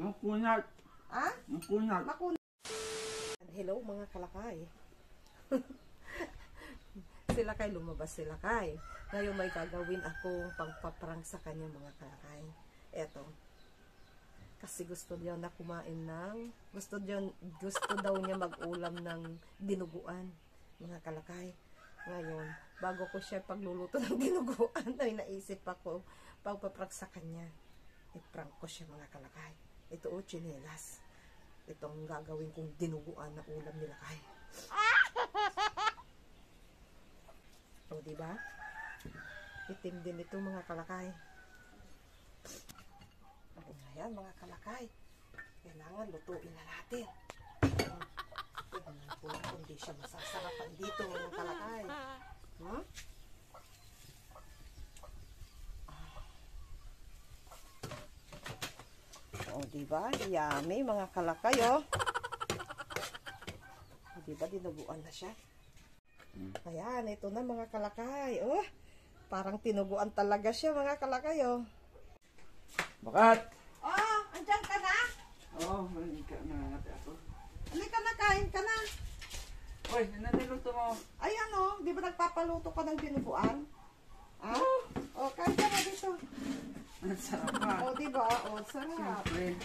Makunat. Ha? Makunat. Makun. Hello mga kalakay. sila kay lumabas sila kay. Ngayon may gagawin akong pagpaprang sa kanya mga kalakay. Eto. Kasi gusto niya na kumain ng gusto niya, gusto daw niya mag-ulam ng dinuguan mga kalakay. Ngayon, bago ko siya pagluluto ng dinuguan, ay naisip ako pagpaprank sa kanya. I-prank ko siya mga kalakay. Ito o, chinelas. Ito ang gagawin kong dinuguan na ulam nila kay. O, diba? Itim din ito mga kalakay. Ayan, mga kalakay. Kailangan lutuin na natin. Tignan ko kung hindi siya masasarapan dito mga kalakay. Hmm? O, diba? Yummy, mga kalakay, oh. Diba? Dinuguan na siya. Ayan, ito na mga kalakay. Oh, parang tinuguan talaga siya, mga kalakay, oh. Bakat. Oh, andyan ka na? Oo, oh, ka na ate ako. Halika na, kain ka na. Uy, naniluto mo. Ayan, oh. Di ba nagpapaluto ka ng dinuguan? Ah? Oh, kain ka. Ang sarap pa. Oh, di ba? Oh, sarap. Siyempre.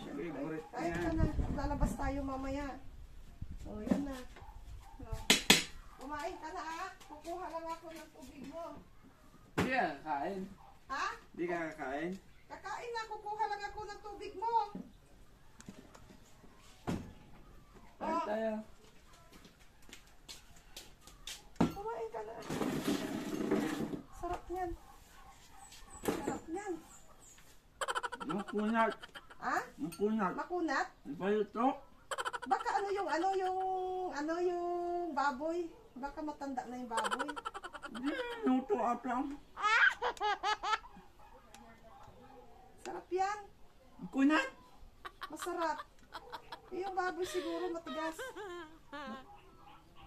Siyempre, ka yan. na. Lalabas tayo mamaya. Oh, yan na. Oh. Kumain ka na, ah. Kukuha lang ako ng tubig mo. Hindi ka kakain. Ha? Hindi ka kakain. Kakain na, kukuha lang ako ng tubig mo. Kain tayo. Kumain ka na. Sarap niyan. Sarap niyan. Makunat. Ha? Makunat. Makunat? Ano ba ito? Baka ano yung, ano yung, ano yung baboy? Baka matanda na yung baboy. Hindi, luto ata. Sarap yan. Makunat. Masarap. Yung baboy siguro matigas.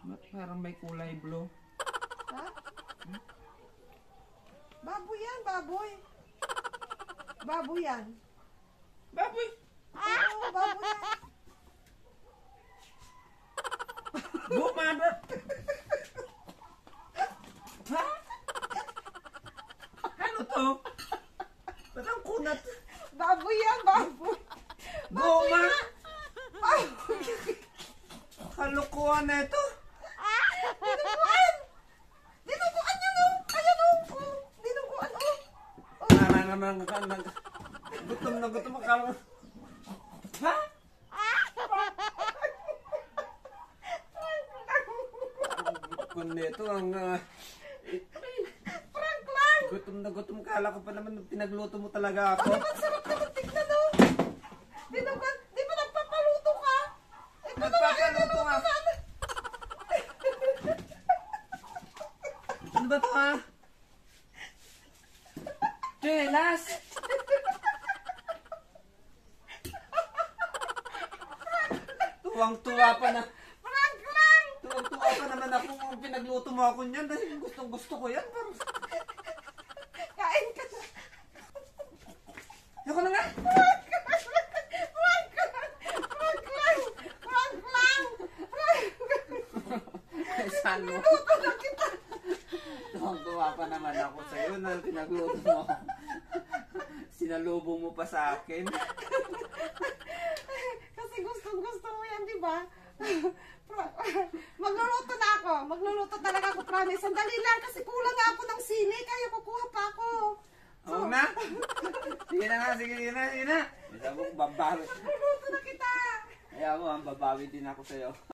Ba't parang may kulay blue? Ha? Baboy yan, baboy. Baboy yan. Baboy! Oo, baboy yan. Bumaba! ha? Ano to? Ba't ang kunat? Baboy yan, baboy. Goma! Baboy. Kalukuhan na ito. Dinuguan! Dinuguan yan, oh! Ayan, oh! oh. Dinuguan, oh! Nara naman ka nag... Gutom na gutom ka. Ha? Kung nito ang... Prank lang! gutom na gutom kala ko pa naman pinagluto mo talaga ako. Ang sarap naman tignan, oh! Dinuguan, di ba nagpapaluto ka? Ito na nga, Nagpapaluto nga. Ano ba to ha? Chelas! Tuwang-tuwa pa na. Tuwang-tuwa pa naman ako kung pinagluto mo ako niyan dahil gustong gusto ko yan. Pero, Kain ka na! ako na nga. Saan mo? Luto na kita! Tuwang-tuwa pa naman ako sa'yo na pinagluto mo. Sinalubong mo pa sa akin. Kasi gustong gusto mo yan, di ba? Magluluto na ako. Magluluto talaga ako, promise. Sandali lang kasi kulang nga ako ng sili. Kaya kukuha pa ako. Oo na. Sige na nga, sige, sige na, sige na. Isa mo, babawi. Magluluto na kita. Kaya mo, ang babawi din ako sa'yo.